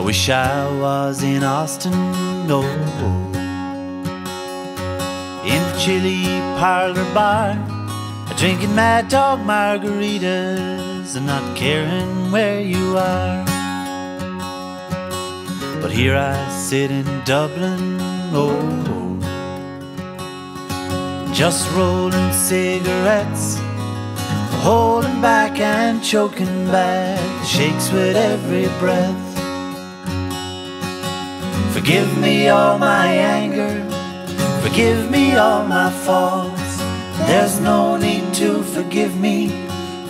wish I was in Austin, no. In the Chili Parlor bar, drinking Mad Dog margaritas and not caring where you are. But here I sit in Dublin, oh, just rolling cigarettes, holding back and choking back, shakes with every breath. Forgive me all my anger, forgive me all my faults. There's no need to forgive me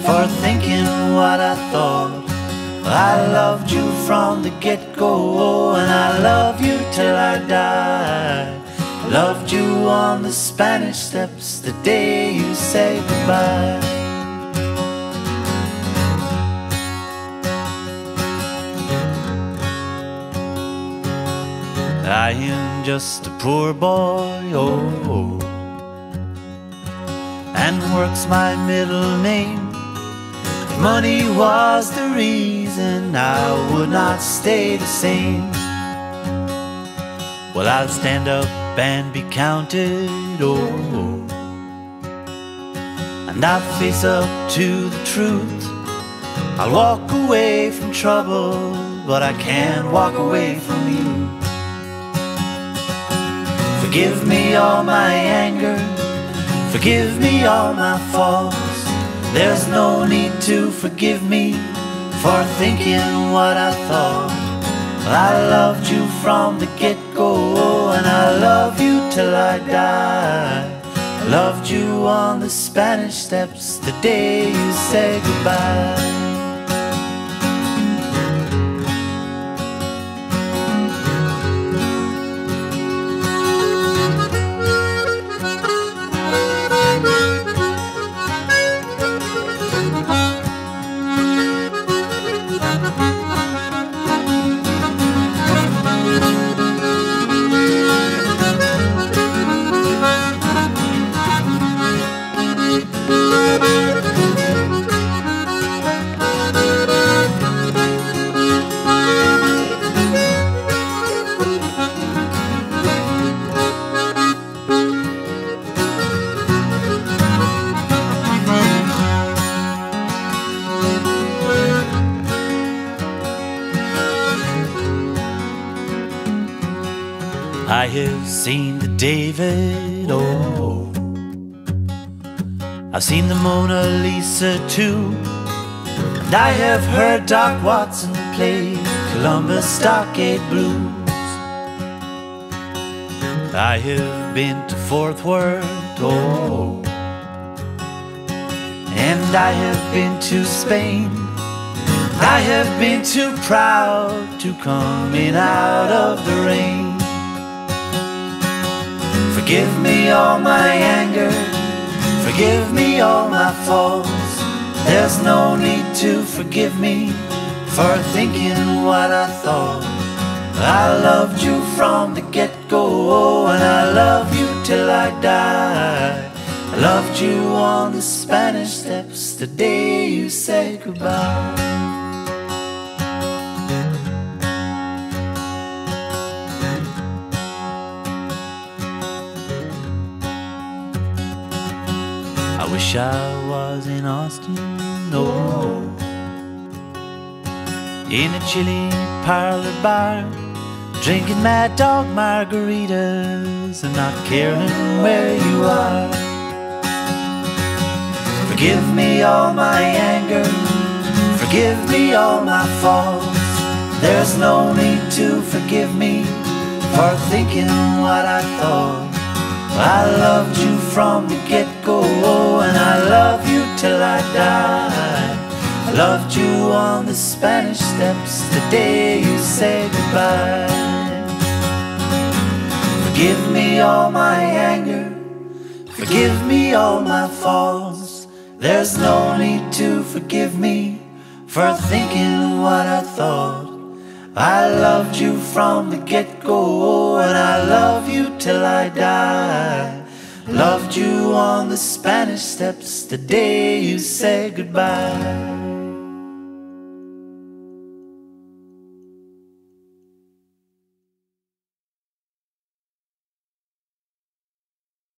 for thinking what I thought. I loved you from the get go, and I love you till I die. Loved you on the Spanish steps the day you said goodbye. I am just a poor boy, oh, and work's my middle name. If money was the reason, I would not stay the same. Well, I'll stand up and be counted, oh, and I'll face up to the truth. I'll walk away from trouble, but I can't walk away from you. Forgive me all my anger, forgive me all my faults. There's no need to forgive me for thinking what I thought. I loved you from the get go, and I love you till I die. I loved you on the Spanish steps the day you said goodbye. I have seen the David, oh. I've seen the Mona Lisa too. And I have heard Doc Watson play Columbus Stockade Blues. I have been to Fort Worth, oh. And I have been to Spain. I have been too proud to come in out of the rain. Forgive me all my anger, forgive me all my faults. There's no need to forgive me for thinking what I thought. I loved you from the get go, oh, and I love you till I die. I loved you on the Spanish steps the day you said goodbye. Wish I was in Austin, no. In a Chili Parlor bar, drinking Mad Dog margaritas and not caring where you are. Forgive me all my anger, forgive me all my faults. There's no need to forgive me for thinking what I thought. I loved you from the get go, and I love you till I die. I loved you on the Spanish steps the day you said goodbye. Forgive me all my anger, forgive me all my faults. There's no need to forgive me for thinking what I thought. I loved you from the get go, oh, and I love you till I die. Loved you on the Spanish steps the day you said goodbye.